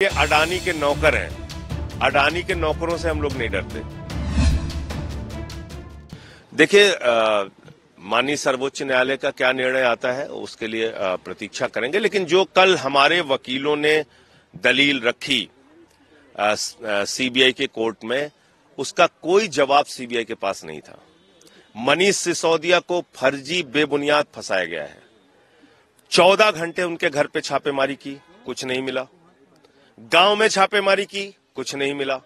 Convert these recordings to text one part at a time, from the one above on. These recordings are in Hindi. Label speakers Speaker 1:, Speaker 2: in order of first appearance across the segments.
Speaker 1: ये अडानी के नौकर हैं। अडानी के नौकरों से हम लोग नहीं डरते। देखिए माननीय सर्वोच्च न्यायालय का क्या निर्णय आता है, उसके लिए प्रतीक्षा करेंगे। लेकिन जो कल हमारे वकीलों ने दलील रखी सीबीआई के कोर्ट में, उसका कोई जवाब सीबीआई के पास नहीं था। मनीष सिसोदिया को फर्जी बेबुनियाद फंसाया गया है। चौदह घंटे उनके घर पे छापेमारी की, कुछ नहीं मिला। गाँव में छापेमारी की, कुछ नहीं मिला।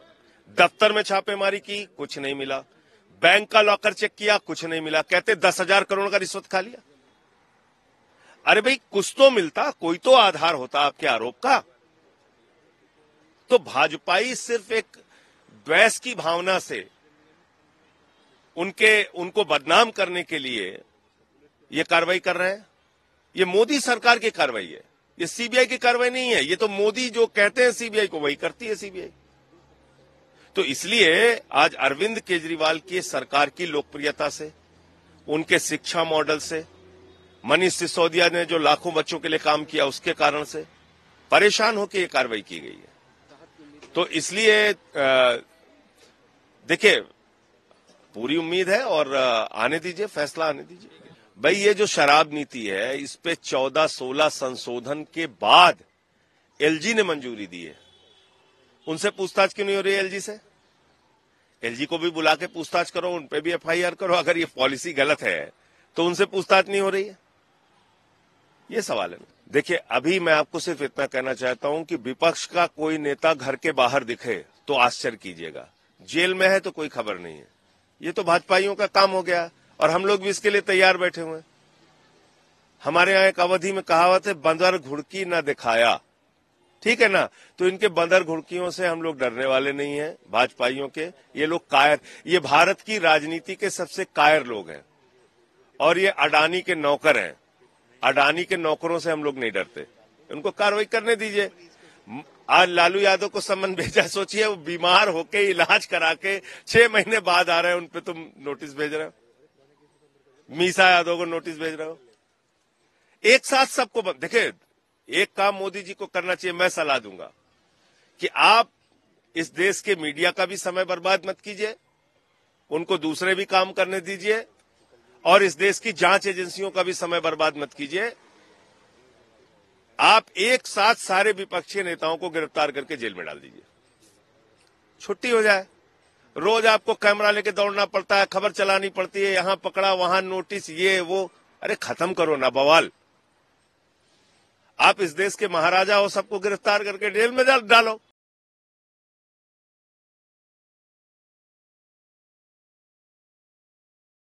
Speaker 1: दफ्तर में छापेमारी की, कुछ नहीं मिला। बैंक का लॉकर चेक किया, कुछ नहीं मिला। कहते दस हज़ार करोड़ का रिश्वत खा लिया। अरे भाई, कुछ तो मिलता, कोई तो आधार होता आपके आरोप का। तो भाजपाई सिर्फ़ एक द्वेष की भावना से उनके, उनको बदनाम करने के लिए ये कार्रवाई कर रहे हैं। ये मोदी सरकार की कार्रवाई है। ये सीबीआई की कार्रवाई नहीं है। ये तो मोदी जो कहते हैं सीबीआई को, वही करती है सीबीआई तो इसलिए आज अरविंद केजरीवाल की सरकार की लोकप्रियता से, उनके शिक्षा मॉडल से, मनीष सिसोदिया ने जो लाखों बच्चों के लिए काम किया उसके कारण से परेशान होकर ये कार्रवाई की गई है। तो इसलिए देखिए, पूरी उम्मीद है और आने दीजिए, फैसला आने दीजिए। भाई, ये जो शराब नीति है, इस पे 14-16 संशोधन के बाद एलजी ने मंजूरी दी है। उनसे पूछताछ क्यों नहीं हो रही है एलजी से? एलजी को भी बुला के पूछताछ करो, उन पे भी एफआईआर करो, अगर ये पॉलिसी गलत है तो उनसे पूछताछ नहीं हो रही है। ये सवाल है। देखिए, अभी मैं आपको सिर्फ़ इतना कहना चाहता हूँ कि विपक्ष का कोई नेता घर के बाहर दिखे तो आश्चर्य कीजिएगा। जेल में है तो कोई खबर नहीं है। ये तो भाजपाइयों का काम हो गया। और हम लोग भी इसके लिए तैयार बैठे हुए हैं। हमारे यहाँ एक अवधि में कहावत है, बंदर घुड़की न दिखाया। ठीक है ना? तो इनके बंदर घुड़कियों से हम लोग डरने वाले नहीं हैं, भाजपाइयों के। ये लोग कायर, ये भारत की राजनीति के सबसे कायर लोग हैं। और ये अडानी के नौकर हैं। अडानी के नौकरों से हम लोग नहीं डरते। उनको कार्रवाई करने दीजिए। आज लालू यादव को सम्मन भेजा, सोचिए, वो बीमार होके इलाज करा के छह महीने बाद आ रहे हैं, उन पे तुम नोटिस भेज रहे हो। मीसा यादव को नोटिस भेज रहे हो। एक साथ सबको देखिए, एक काम मोदी जी को करना चाहिए, मैं सलाह दूँगा कि आप इस देश के मीडिया का भी समय बर्बाद मत कीजिए, उनको दूसरे भी काम करने दीजिए, और इस देश की जाँच एजेंसियों का भी समय बर्बाद मत कीजिए। आप एक साथ सारे विपक्षी नेताओं को गिरफ़्तार करके जेल में डाल दीजिए। छुट्टी हो जाए। रोज आपको कैमरा लेके दौड़ना पड़ता है, खबर चलानी पड़ती है, यहाँ पकड़ा, वहाँ नोटिस, ये, वो। अरे, खत्म करो ना, बवाल। आप इस देश के महाराजा हो, सबको गिरफ़्तार करके जेल में डाल-